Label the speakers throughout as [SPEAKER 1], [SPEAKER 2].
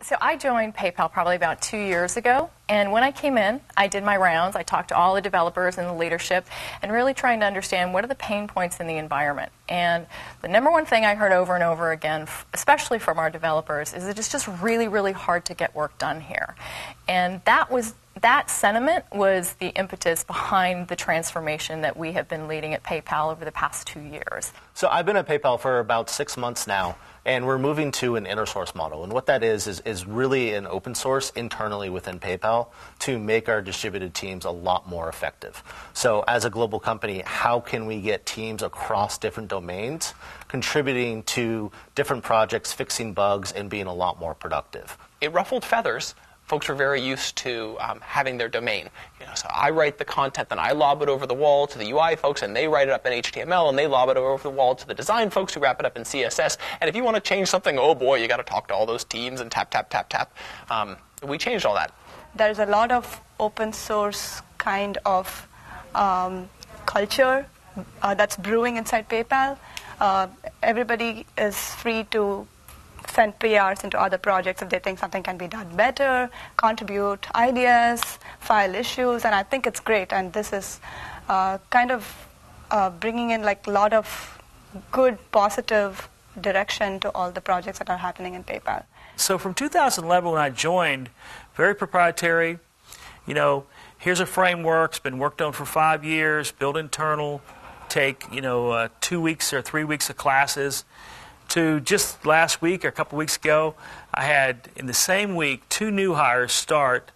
[SPEAKER 1] So I joined PayPal probably about two years ago. And when I came in, I did my rounds. I talked to all the developers and the leadership and really trying to understand what are the pain points in the environment. And the number one thing I heard over and over again, especially from our developers, is that it's just really, really hard to get work done here. And that was that sentiment was the impetus behind the transformation that we have been leading at PayPal over the past two years.
[SPEAKER 2] So I've been at PayPal for about six months now, and we're moving to an inner source model. And what that is, is, is really an open source internally within PayPal to make our distributed teams a lot more effective. So as a global company, how can we get teams across different domains contributing to different projects, fixing bugs, and being a lot more productive?
[SPEAKER 3] It ruffled feathers folks are very used to um, having their domain. You know, so I write the content, then I lob it over the wall to the UI folks, and they write it up in HTML, and they lob it over the wall to the design folks who wrap it up in CSS. And if you want to change something, oh boy, you got to talk to all those teams and tap, tap, tap, tap. Um, we changed all that.
[SPEAKER 4] There's a lot of open source kind of um, culture uh, that's brewing inside PayPal. Uh, everybody is free to send PRs into other projects if they think something can be done better, contribute ideas, file issues, and I think it's great. And this is uh, kind of uh, bringing in like a lot of good, positive direction to all the projects that are happening in PayPal.
[SPEAKER 5] So from 2011, when I joined, very proprietary. You know, here's a framework. It's been worked on for five years. Build internal. Take you know uh, two weeks or three weeks of classes to just last week or a couple weeks ago, I had in the same week two new hires start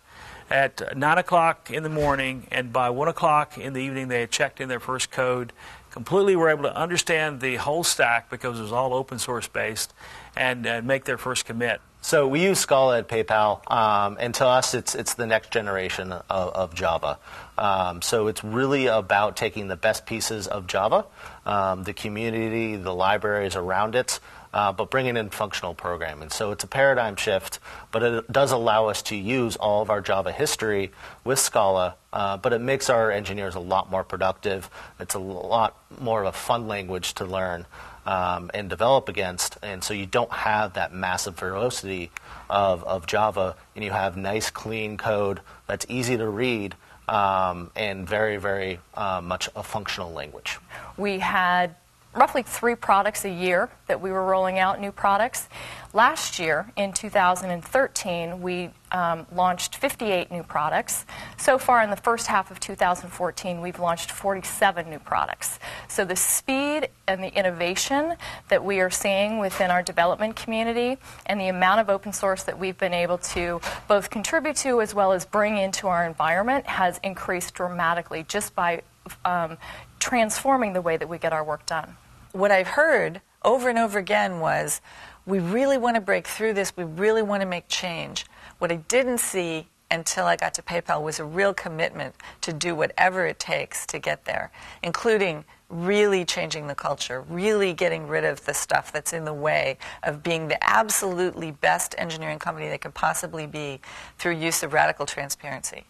[SPEAKER 5] at 9 o'clock in the morning, and by 1 o'clock in the evening, they had checked in their first code. Completely were able to understand the whole stack because it was all open source based and uh, make their first commit.
[SPEAKER 2] So we use Scala at PayPal, um, and to us, it's it's the next generation of, of Java. Um, so it's really about taking the best pieces of Java, um, the community, the libraries around it, uh, but bringing in functional programming. So it's a paradigm shift, but it does allow us to use all of our Java history with Scala, uh, but it makes our engineers a lot more productive. It's a lot more of a fun language to learn um, and develop against. And so you don't have that massive velocity of, of Java, and you have nice, clean code that's easy to read. Um, and very, very uh, much a functional language.
[SPEAKER 1] We had roughly three products a year that we were rolling out, new products. Last year, in 2013, we um, launched 58 new products. So far, in the first half of 2014, we've launched 47 new products. So the speed and the innovation that we are seeing within our development community and the amount of open source that we've been able to both contribute to as well as bring into our environment has increased dramatically just by um, transforming the way that we get our work done.
[SPEAKER 6] What I've heard over and over again was we really want to break through this, we really want to make change. What I didn't see until I got to PayPal was a real commitment to do whatever it takes to get there, including really changing the culture, really getting rid of the stuff that's in the way of being the absolutely best engineering company they could possibly be through use of radical transparency.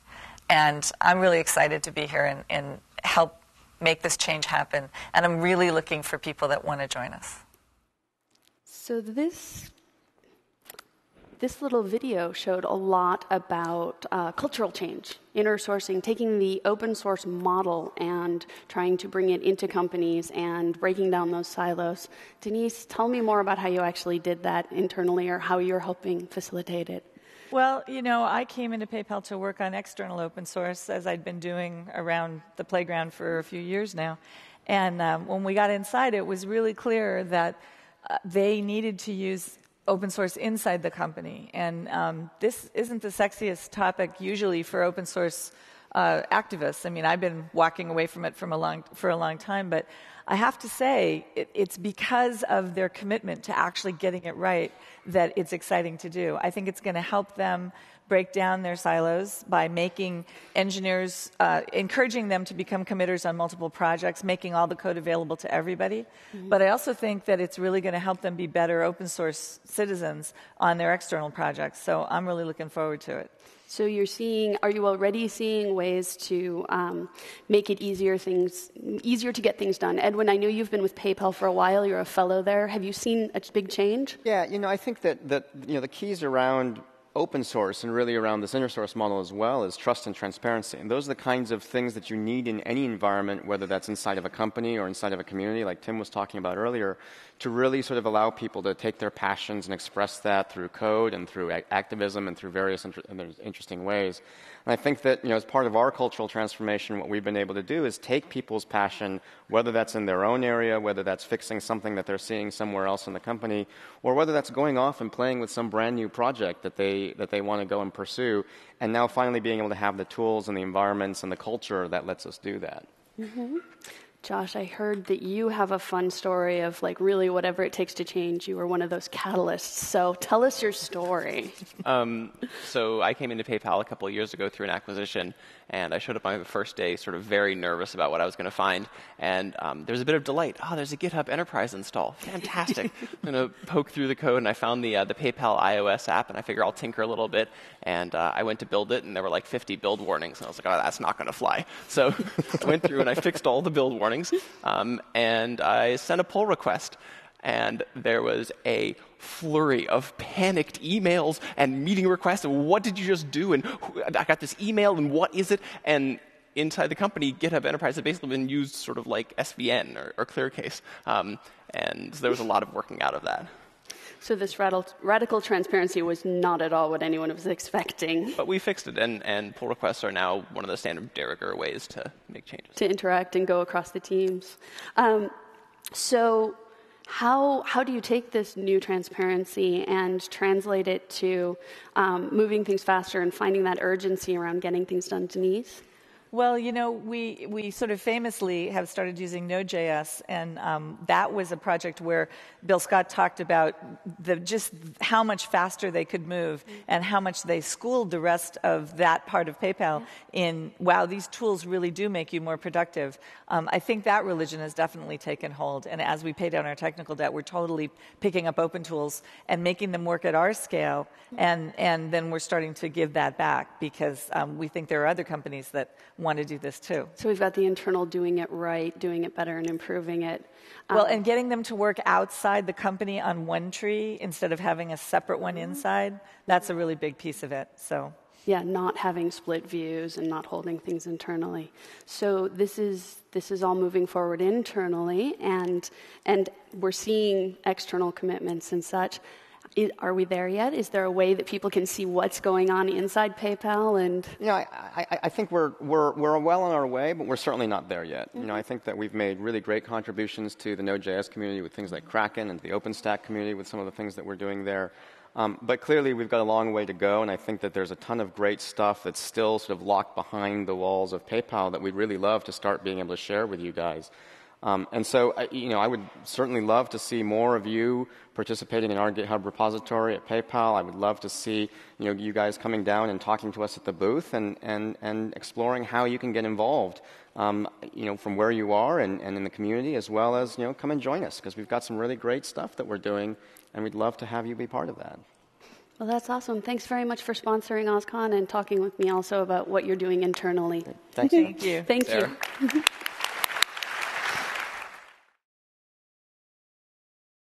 [SPEAKER 6] And I'm really excited to be here and, and help make this change happen. And I'm really looking for people that want to join us.
[SPEAKER 7] So this this little video showed a lot about uh, cultural change, inner sourcing, taking the open source model and trying to bring it into companies and breaking down those silos. Danese, tell me more about how you actually did that internally or how you're helping facilitate it.
[SPEAKER 8] Well, you know, I came into PayPal to work on external open source as I'd been doing around the playground for a few years now. And um, when we got inside, it was really clear that uh, they needed to use open source inside the company. And um, this isn't the sexiest topic usually for open source uh, activists. I mean, I've been walking away from it from a long, for a long time, but I have to say it, it's because of their commitment to actually getting it right that it's exciting to do. I think it's going to help them break down their silos by making engineers, uh, encouraging them to become committers on multiple projects, making all the code available to everybody. Mm-hmm. But I also think that it's really going to help them be better open source citizens on their external projects. So I'm really looking forward to it.
[SPEAKER 7] So you're seeing, are you already seeing ways to um, make it easier things, easier to get things done? Edwin, I know you've been with PayPal for a while. You're a fellow there. Have you seen a big change?
[SPEAKER 9] Yeah, you know, I think that that you know the keys around open source and really around this inner source model as well is trust and transparency. And those are the kinds of things that you need in any environment, whether that's inside of a company or inside of a community, like Tim was talking about earlier, to really sort of allow people to take their passions and express that through code and through activism and through various inter- interesting ways. And I think that, you know, as part of our cultural transformation, what we've been able to do is take people's passion, whether that's in their own area, whether that's fixing something that they're seeing somewhere else in the company, or whether that's going off and playing with some brand new project that they, that they want to go and pursue, and now finally being able to have the tools and the environments and the culture that lets us do that.
[SPEAKER 7] Mm-hmm. Josh, I heard that you have a fun story of like really whatever it takes to change. You were one of those catalysts. So tell us your story.
[SPEAKER 10] Um, so I came into PayPal a couple of years ago through an acquisition, and I showed up on the first day sort of very nervous about what I was going to find. And um, there was a bit of delight. Oh, there's a GitHub Enterprise install. Fantastic. I'm going to poke through the code, and I found the, uh, the PayPal iOS app, and I figure I'll tinker a little bit. And uh, I went to build it, and there were like 50 build warnings. And I was like, oh, that's not going to fly. So I went through and I fixed all the build warnings warnings, um, and I sent a pull request. And there was a flurry of panicked emails and meeting requests. And what did you just do? And I got this email, and what is it? And inside the company, GitHub Enterprise had basically been used sort of like SVN or, or ClearCase. Um, and so there was a lot of working out of that.
[SPEAKER 7] So this radical transparency was not at all what anyone was expecting.
[SPEAKER 10] But we fixed it, and, and pull requests are now one of the standard de rigueur ways to make changes.
[SPEAKER 7] To interact and go across the teams. Um, so how, how do you take this new transparency and translate it to um, moving things faster and finding that urgency around getting things done, Danese?
[SPEAKER 8] Well, you know, we, we sort of famously have started using Node.js, and um, that was a project where Bill Scott talked about the, just how much faster they could move and how much they schooled the rest of that part of PayPal in, wow, these tools really do make you more productive. Um, I think that religion has definitely taken hold, and as we pay down our technical debt, we're totally picking up open tools and making them work at our scale, and, and then we're starting to give that back because um, we think there are other companies that want to do this too.
[SPEAKER 7] So we've got the internal doing it right, doing it better, and improving it.
[SPEAKER 8] Um, well, and getting them to work outside the company on one tree instead of having a separate one inside, that's a really big piece of it. So
[SPEAKER 7] yeah, not having split views and not holding things internally. So this is this is all moving forward internally, and and we're seeing external commitments and such are we there yet? Is there a way that people can see what's going on inside PayPal? And
[SPEAKER 9] yeah, I, I, I, think we're, we're, we're well on our way, but we're certainly not there yet. Mm-hmm. You know, I think that we've made really great contributions to the Node.js community with things like Kraken and the OpenStack community with some of the things that we're doing there. Um, but clearly, we've got a long way to go, and I think that there's a ton of great stuff that's still sort of locked behind the walls of PayPal that we'd really love to start being able to share with you guys. Um, and so, you know, I would certainly love to see more of you participating in our GitHub repository at PayPal. I would love to see, you know, you guys coming down and talking to us at the booth and, and, and exploring how you can get involved, um, you know, from where you are and, and in the community, as well as, you know, come and join us because we've got some really great stuff that we're doing, and we'd love to have you be part of that.
[SPEAKER 7] Well, that's awesome. Thanks very much for sponsoring OSCON and talking with me also about what you're doing internally.
[SPEAKER 9] Thank you.
[SPEAKER 8] Thank you.
[SPEAKER 7] Thank you.